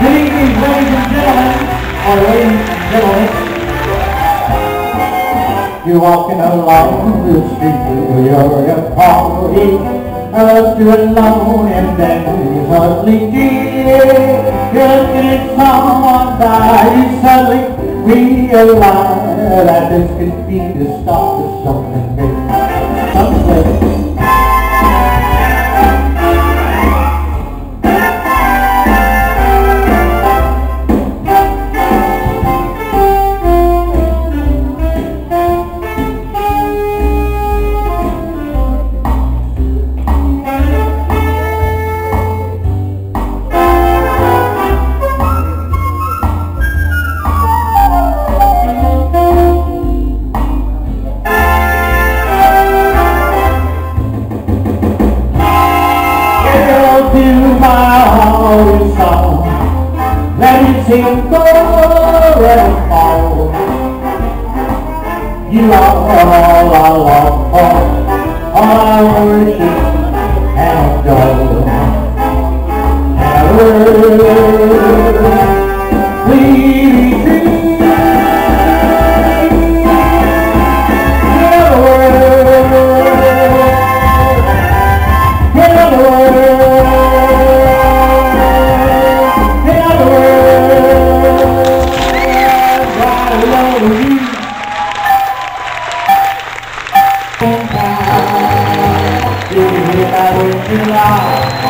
please, ladies and gentlemen, or ladies and gentlemen, you're walking along the street with your party, us two alone and then you suddenly dear, just in someone you suddenly realize that this could be the start of something Let it sing. You are all I all, all I worship and adore.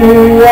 If